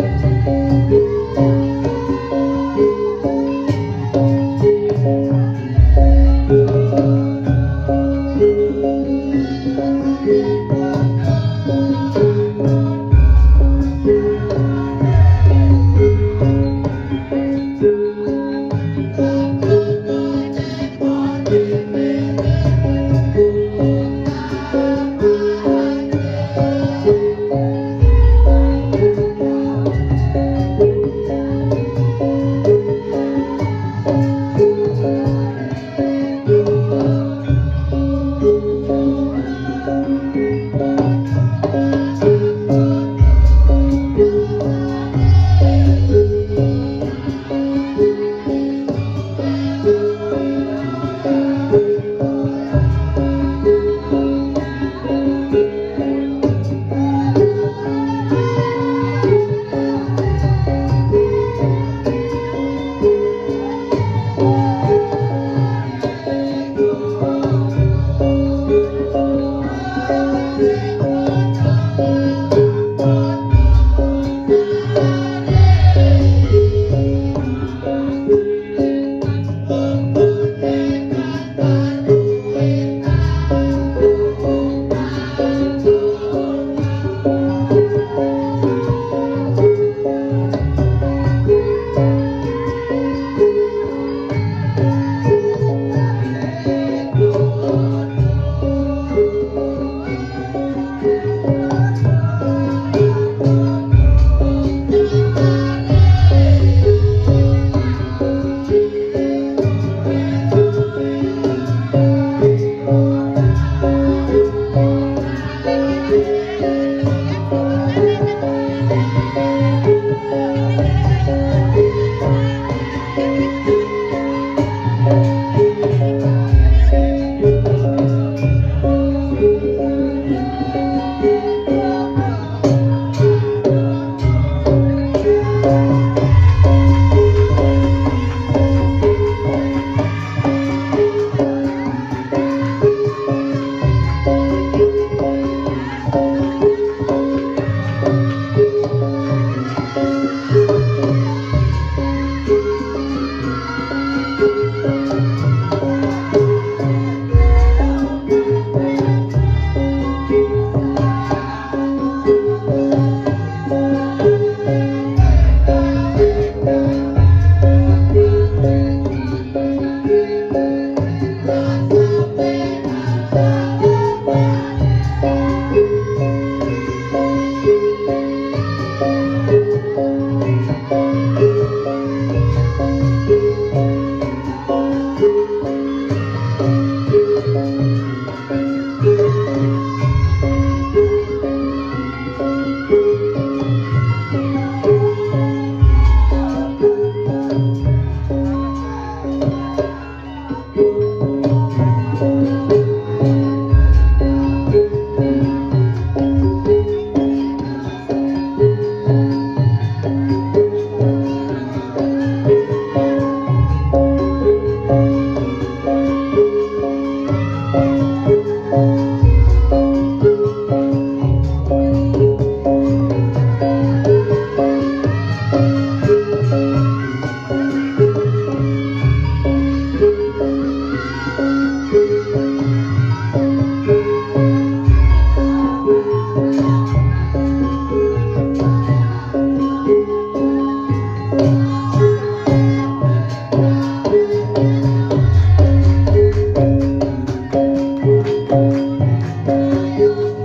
Música